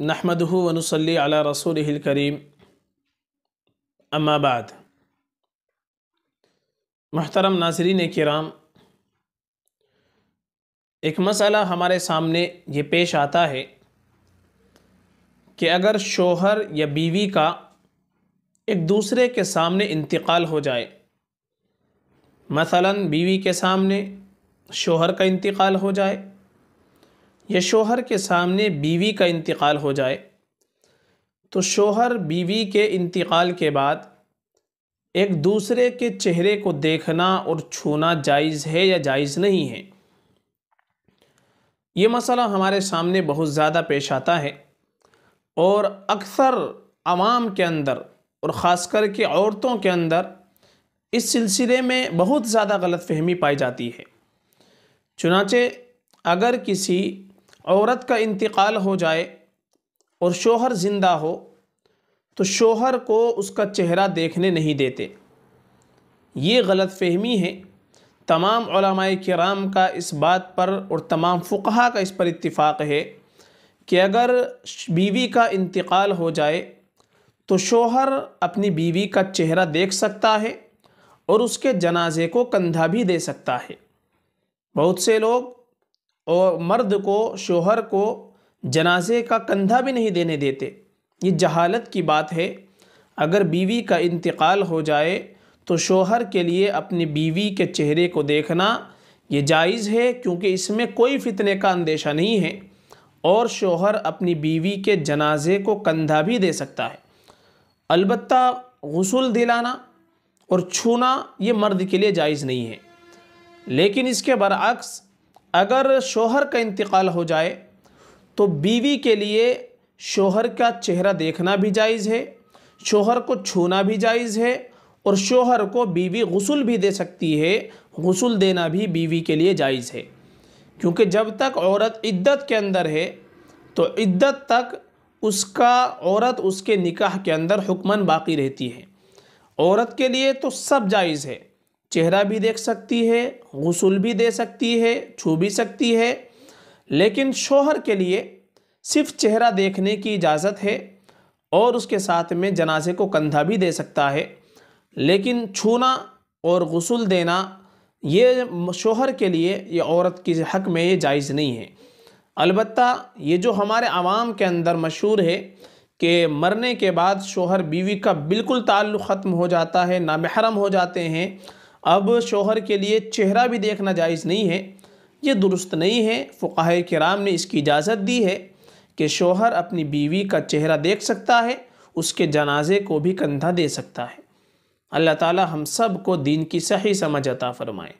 नहमदहू वनसली अला रसूल करीम अम्माबाद महतरम नाजरीन किराम एक मसला हमारे सामने ये पेश आता है कि अगर शोहर या बीवी का एक दूसरे के सामने इंतकाल हो जाए मसलन बीवी के सामने शोहर का इंतकाल हो जाए या शोहर के सामने बीवी का इंतकाल हो जाए तो शोहर बीवी के इंतकाल के बाद एक दूसरे के चेहरे को देखना और छूना जायज़ है या जायज़ नहीं है। ये मसला हमारे सामने बहुत ज़्यादा पेश आता है और अक्सर आवाम के अंदर और ख़ास कर के औरतों के अंदर इस सिलसिले में बहुत ज़्यादा गलत फहमी पाई जाती है। चुनाचे अगर किसी औरत का इंतकाल हो जाए और शोहर ज़िंदा हो तो शोहर को उसका चेहरा देखने नहीं देते। ये गलत फहमी है। तमाम कराम का इस बात पर और तमाम फ़ुकहा का इस पर इत्तिफ़ाक़ है कि अगर बीवी का इंतकाल हो जाए तो शोहर अपनी बीवी का चेहरा देख सकता है और उसके जनाजे को कंधा भी दे सकता है। बहुत से लोग और मर्द को, शोहर को जनाजे का कंधा भी नहीं देने देते। ये जहालत की बात है। अगर बीवी का इंतकाल हो जाए तो शोहर के लिए अपनी बीवी के चेहरे को देखना ये जायज़ है, क्योंकि इसमें कोई फितने का अंदेशा नहीं है। और शोहर अपनी बीवी के जनाजे को कंधा भी दे सकता है। अलबत् गसल दिलाना और छूना ये मर्द के लिए जायज़ नहीं है। लेकिन इसके बरअक्स अगर शोहर का इंतकाल हो जाए तो बीवी के लिए शोहर का चेहरा देखना भी जायज़ है, शोहर को छूना भी जायज़ है, और शोहर को बीवी गसल भी दे सकती है, गसल देना भी बीवी के लिए जायज़ है। क्योंकि जब तक औरत इद्दत के अंदर है तो इद्दत तक उसका, औरत उसके निकाह के अंदर हुक्मन बाकी रहती है। औरत के लिए तो सब जायज़ है। चेहरा भी देख सकती है, गसल भी दे सकती है, छू भी सकती है। लेकिन शोहर के लिए सिर्फ़ चेहरा देखने की इजाज़त है और उसके साथ में जनाजे को कंधा भी दे सकता है। लेकिन छूना और गसल देना, ये शोहर के लिए, ये औरत के हक़ में ये जायज़ नहीं है। अलबत्ता ये जो हमारे आवाम के अंदर मशहूर है कि मरने के बाद शोहर बीवी का बिल्कुल ताल्लुक़ ख़त्म हो जाता है, नामहरम हो जाते हैं अब शोहर के लिए चेहरा भी देखना जायज़ नहीं है। ये दुरुस्त नहीं है। फ़ुकाह कराम ने इसकी इजाज़त दी है कि शोहर अपनी बीवी का चेहरा देख सकता है, उसके जनाजे को भी कंधा दे सकता है। अल्लाह ताला हम सबको दीन की सही समझ अता फ़रमाए।